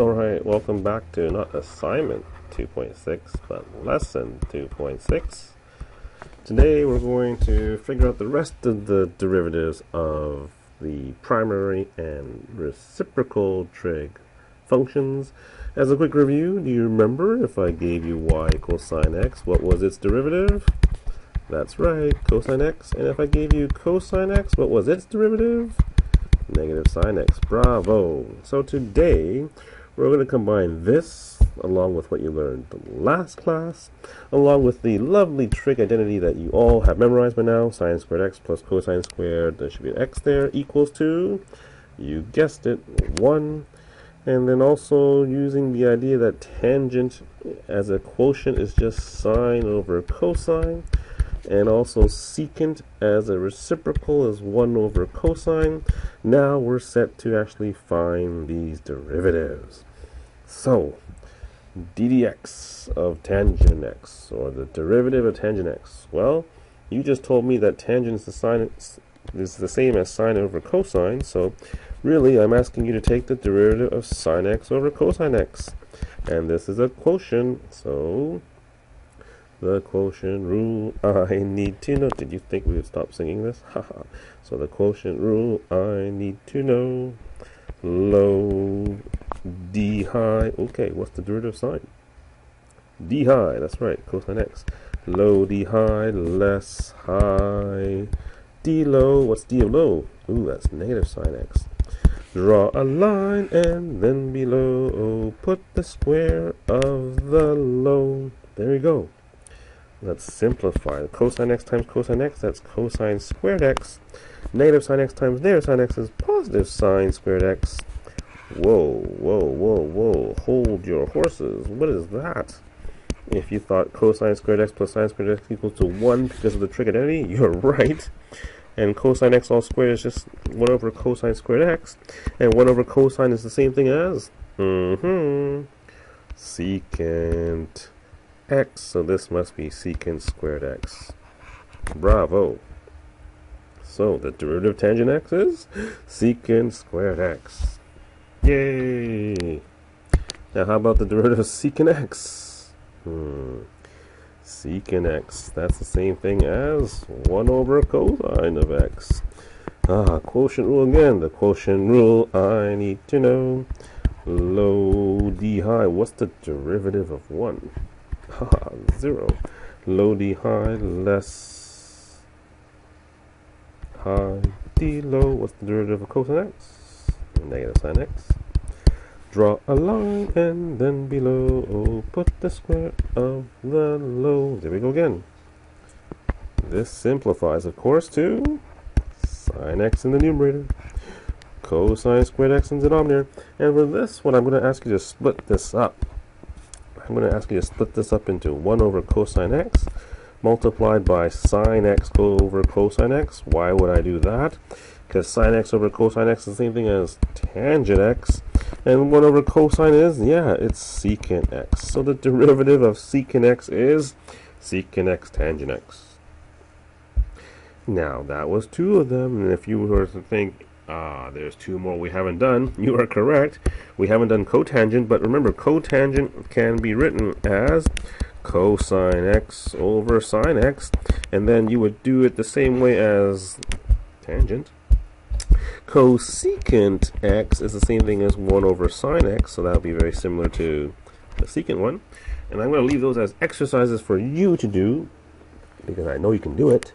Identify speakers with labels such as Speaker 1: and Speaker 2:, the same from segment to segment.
Speaker 1: Alright, welcome back to not assignment 2.6, but lesson 2.6. Today we're going to figure out the rest of the derivatives of the primary and reciprocal trig functions. As a quick review, do you remember if I gave you y equals sine x, what was its derivative? That's right, cosine x. And if I gave you cosine x, what was its derivative? Negative sine x. Bravo. So today, we're going to combine this along with what you learned last class, along with the lovely trig identity that you all have memorized by now, sine squared x plus cosine squared, there should be an x there, equals to, you guessed it, 1. And then also using the idea that tangent as a quotient is just sine over cosine and also secant as a reciprocal is 1 over cosine. Now we're set to actually find these derivatives. So, ddx of tangent x, or the derivative of tangent x. Well, you just told me that tangent is the, sine, is the same as sine over cosine, so really I'm asking you to take the derivative of sine x over cosine x. And this is a quotient, so the quotient rule I need to know. Did you think we would stop singing this? So the quotient rule I need to know. Low d high. Okay, what's the derivative sine? d high. That's right. Cosine x. Low d high less high. d low. What's d of low? Ooh, that's negative sine x. Draw a line and then below put the square of the low. There you go. Let's simplify. Cosine x times cosine x, that's cosine squared x. Negative sine x times negative sine x is positive sine squared x. Whoa, whoa, whoa, whoa. Hold your horses. What is that? If you thought cosine squared x plus sine squared x equals to 1 because of the trig identity, you're right. And cosine x all squared is just 1 over cosine squared x. And 1 over cosine is the same thing as, mm-hmm, secant x, so this must be secant squared x. Bravo. So the derivative of tangent x is secant squared x. Yay! Now how about the derivative of secant x? Hmm. Secant x, that's the same thing as 1 over cosine of x. Ah, quotient rule again. The quotient rule I need to know. Low d high. What's the derivative of 1? haha, 0. Low D high, less high D low. What's the derivative of cosine x? Negative sine x. Draw a line and then below oh, put the square of the low. There we go again. This simplifies, of course, to sine x in the numerator, cosine squared x in the denominator. And for this one, I'm going to ask you to split this up. I'm going to ask you to split this up into 1 over cosine x multiplied by sine x over cosine x. Why would I do that? Because sine x over cosine x is the same thing as tangent x. And 1 over cosine is, yeah, it's secant x. So the derivative of secant x is secant x tangent x. Now, that was two of them. And if you were to think, Ah, there's two more we haven't done. You are correct. We haven't done cotangent, but remember, cotangent can be written as cosine x over sine x, and then you would do it the same way as tangent. Cosecant x is the same thing as 1 over sine x, so that would be very similar to the secant one. And I'm going to leave those as exercises for you to do, because I know you can do it.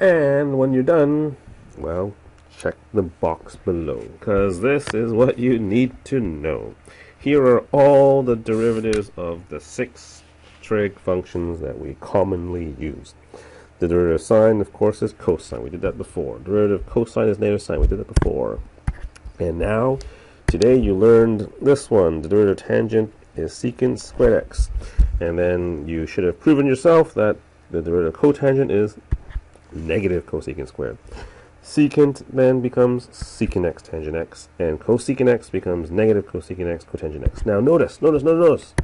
Speaker 1: And when you're done, well, check the box below because this is what you need to know. Here are all the derivatives of the six trig functions that we commonly use. The derivative of sine, of course, is cosine. We did that before. Derivative of cosine is negative sine. We did that before. And now, today you learned this one. The derivative of tangent is secant squared x. And then you should have proven yourself that the derivative of cotangent is negative cosecant squared. Secant then becomes secant x tangent x, and cosecant x becomes negative cosecant x cotangent x. Now notice, notice, notice, notice,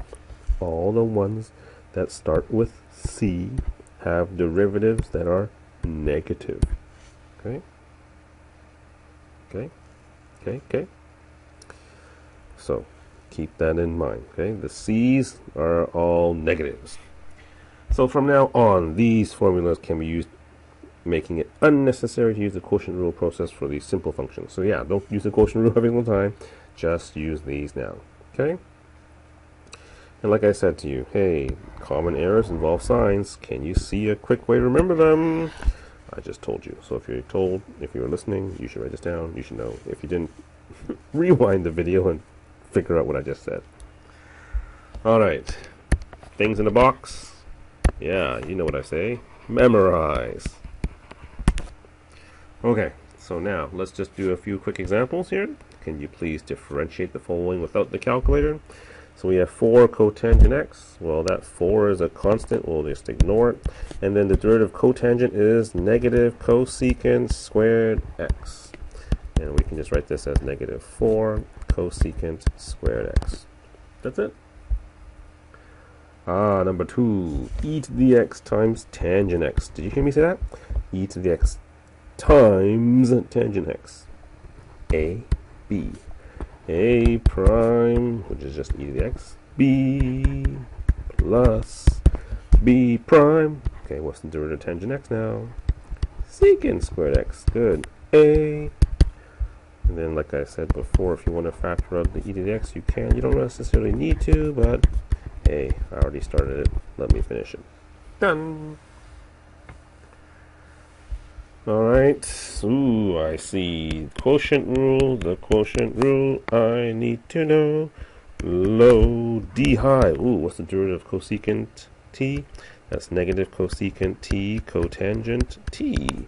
Speaker 1: all the ones that start with c have derivatives that are negative. Okay? Okay? Okay, okay? So, Keep that in mind. Okay, the C's are all negatives. So from now on, these formulas can be used, making it unnecessary to use the quotient rule process for these simple functions. So yeah, don't use the quotient rule every single time. Just use these now. Okay. And like I said to you, hey, common errors involve signs. Can you see a quick way to remember them? I just told you. So if you're told, if you were listening, you should write this down. You should know. If you didn't, rewind the video and figure out what I just said. All right. Things in a box. Yeah, you know what I say. Memorize. Okay, so now let's just do a few quick examples here. Can you please differentiate the following without the calculator? So we have 4 cotangent x. Well, that 4 is a constant. We'll just ignore it. And then the derivative of cotangent is negative cosecant squared x. And we can just write this as negative 4 cosecant squared x. That's it. Ah, number 2. e to the x times tangent x. Did you hear me say that? e to the x times tangent x. A, B a prime, which is just e to the x, b plus b prime. Okay, what's the derivative of tangent x now? Secant squared x. Good. A. And then, like I said before, if you want to factor out the e to the x, you can. You don't necessarily need to, but hey, I already started it. Let me finish it. Done. Alright, ooh, I see quotient rule, the quotient rule I need to know. Low D high, ooh, what's the derivative of cosecant T? That's negative cosecant T cotangent T.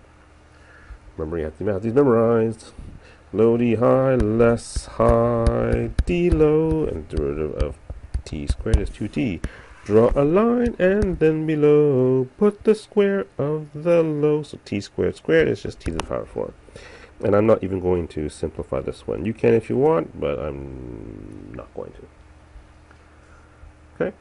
Speaker 1: Remember, you have to have these memorized. Low D high, less high, D low, and derivative of T squared is 2T. Draw a line and then below put the square of the low. So t squared squared is just t to the power 4. And I'm not even going to simplify this one. You can if you want, but I'm not going to. Okay?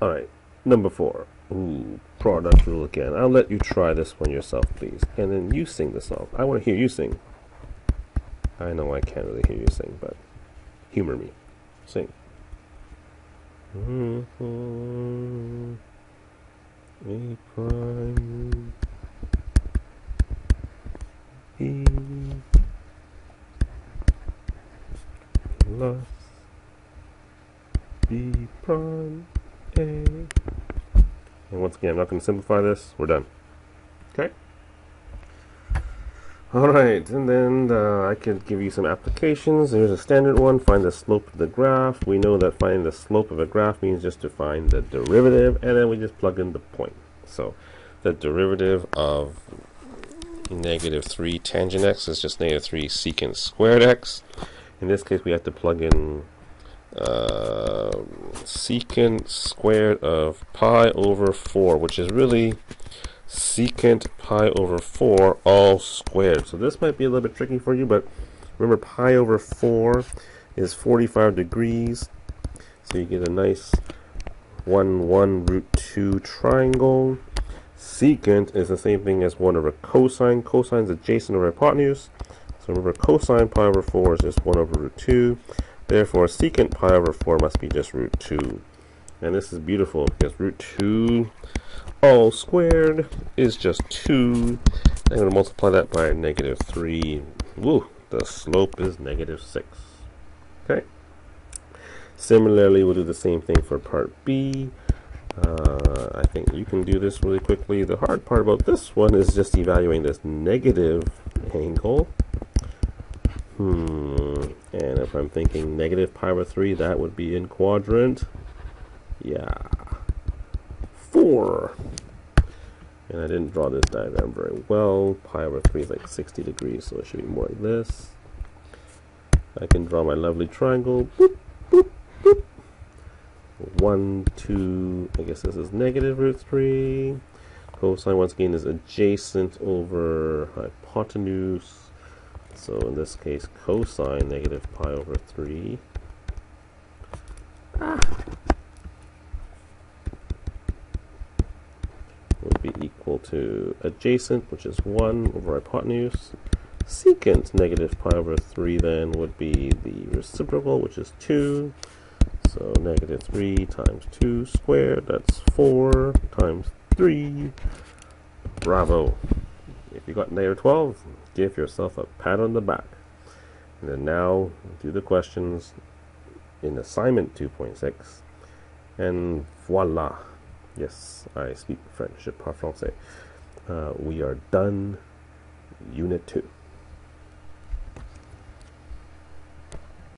Speaker 1: Alright, number 4. Ooh, product rule again. I'll let you try this one yourself, please. And then you sing the song. I want to hear you sing. I know I can't really hear you sing, but humor me. Sing. Mm-hmm. A prime E plus B prime A. And once again, I'm not going to simplify this. We're done. Okay. Alright, and then uh, I could give you some applications. There's a standard one, find the slope of the graph. We know that finding the slope of a graph means just to find the derivative, and then we just plug in the point. So the derivative of negative 3 tangent x is just negative 3 secant squared x. In this case, we have to plug in uh, secant squared of pi over 4, which is really secant pi over 4 all squared. So this might be a little bit tricky for you, but remember pi over 4 is 45 degrees. So you get a nice 1, 1 root 2 triangle. Secant is the same thing as 1 over cosine. Cosine is adjacent over hypotenuse. So remember cosine pi over 4 is just 1 over root 2. Therefore secant pi over 4 must be just root 2. And this is beautiful because root 2 all squared is just 2. I'm going to multiply that by negative 3. Woo, the slope is negative 6. Okay. Similarly, we'll do the same thing for part B. Uh, I think you can do this really quickly. The hard part about this one is just evaluating this negative angle. Hmm. And if I'm thinking negative pi over 3, that would be in quadrant. Yeah. 4. And I didn't draw this diagram very well. Pi over 3 is like 60 degrees, so it should be more like this. I can draw my lovely triangle. Boop, boop, boop. 1, 2, I guess this is negative root 3. Cosine, once again, is adjacent over hypotenuse. So in this case, cosine negative pi over 3. Ah. Would be equal to adjacent, which is 1 over hypotenuse. Secant negative pi over 3 then would be the reciprocal, which is 2. So negative 3 times 2 squared, that's 4 times 3. Bravo. If you got negative 12, give yourself a pat on the back. And then now do the questions in assignment 2.6. And voila. Yes, I speak French. Je parle français. Uh, we are done. Unit 2.